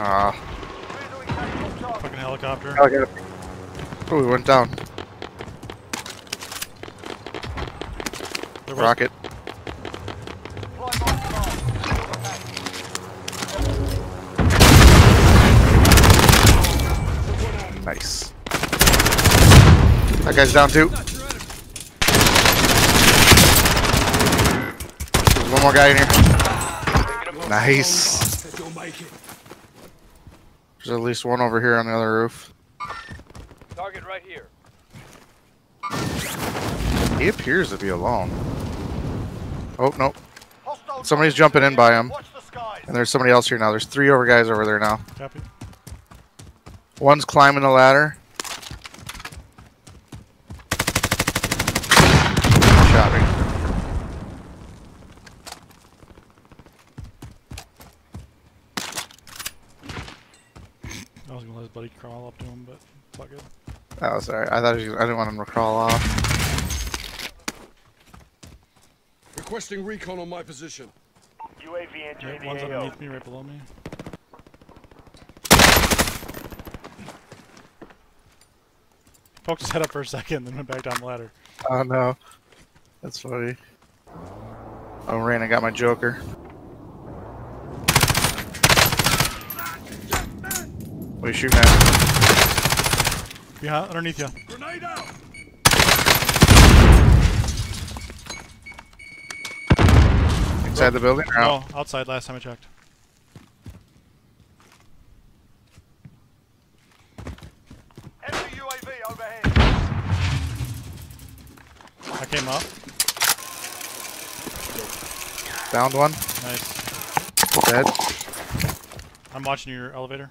Ah. Fucking helicopter. Oh, I. Oh, we went down. There Rocket. Nice. That guy's down too. There's one more guy in here. Nice. There's at least one over here on the other roof. Target right here. He appears to be alone. Oh, no. Somebody's jumping in by him. And there's somebody else here now. There's three over guys over there now. Copy. One's climbing the ladder. Shot me. I was gonna let his buddy crawl up to him, but it's fuck it. Oh, sorry. I thought he was, I didn't want him to crawl off. Requesting recon on my position. UAV entering Yeah, one's the AO. underneath me, right below me. Poked his head up for a second, then went back down the ladder. Oh no. That's funny. Oh, Rain, I got my Joker. What are you shooting at? Behind, underneath you. Grenade out! Inside the building? Or out? No, outside. Last time I checked. Enemy UAV overhead. I came up. Found one. Nice. Dead. I'm watching your elevator.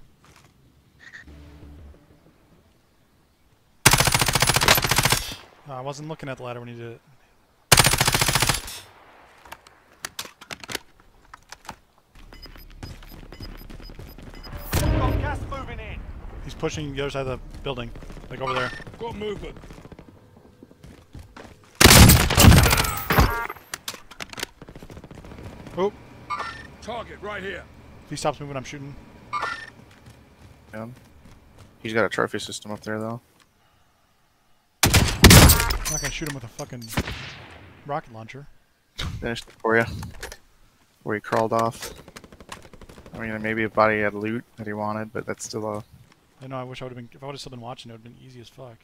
Uh, I wasn't looking at the ladder when you did it. Got gas moving in. He's pushing the other side of the building, like over there. Got movement. Oh, Target right here. if he stops moving, I'm shooting. Yeah. He's got a trophy system up there, though. I'm not gonna shoot him with a fucking rocket launcher. Finished for you. Where he crawled off. I mean, maybe if body had loot that he wanted, but that's still a I know. I wish I would have been. If I would have still been watching, it would have been easy as fuck.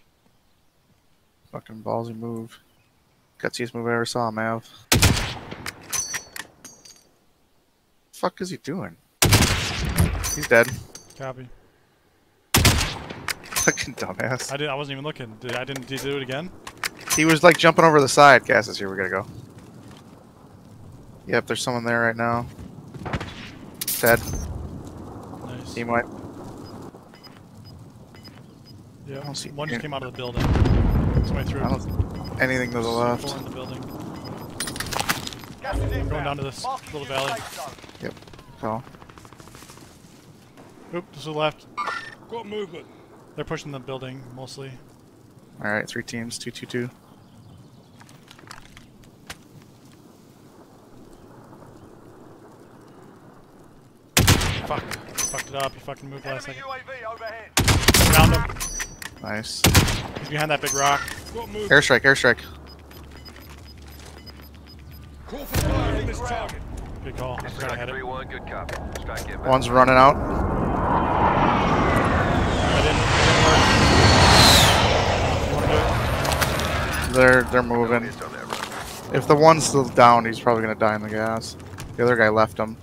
fucking ballsy move. Gutsiest move I ever saw, Mav. Fuck is he doing? He's dead. Copy. Fucking dumbass. I did. I wasn't even looking. Did I didn't? Did do it again? He was like jumping over the side. Gas is here. We gotta go. Yep, there's someone there right now. Dead. Nice. Team wipe. Yeah. I don't see One just any- came out of the building. Somebody threw I don't anything to the four left. in the building. Gas is inbound. going down to this Marking little valley. Yep. zone. So, Oop, to the left. Got movement. They're pushing the building mostly. all right, three teams, two, two, two. Fuck. Fucked it up. He fucking moved last second. UAV overhead. Found him. Nice. He's behind that big rock. Got movement. Airstrike, airstrike. Call for fire on this target. Good call. I forgot I had it. 3-1, good copy. Strike inbound. One's running out. I didn't. it didn't work. You wanna do it? They're they're moving. If the one's still down, he's probably gonna die in the gas. The other guy left him.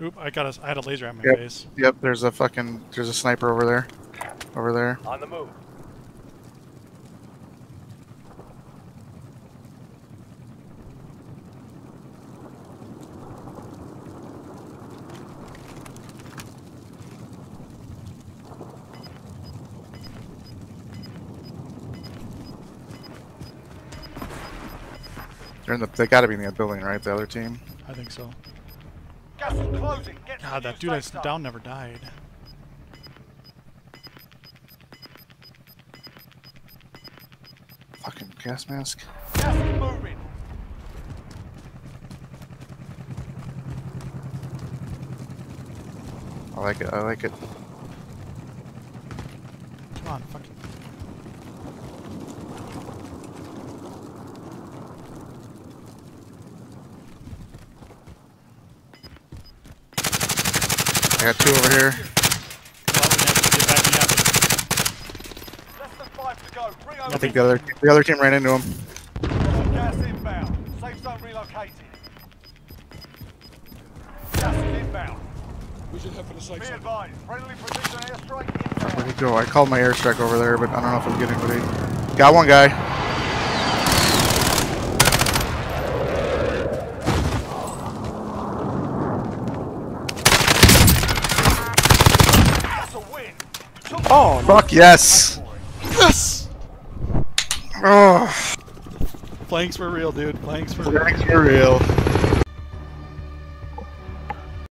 Oop, I got a, I had a laser at my Yep. face. Yep, there's a fucking there's a sniper over there. Over there. On the move. They're in the they gotta be in the building, right? The other team. I think so. Gas is closing. Get to God, that dude I safe down never died. Fucking gas mask. Gas moving. I like it. I like it. Come on, fucking. I got two over here. I think the other the other team ran into him. gas inbound. Safe zone relocated. Gas inbound. We should head for the safe Be advised. Friendly airstrike Where'd he go? I called my airstrike over there, but I don't know if I'm getting anybody. Got one guy. That's a win. Oh, Fuck yes. yes! Oh, Flanks were real, dude. Flanks were real. thanks for real.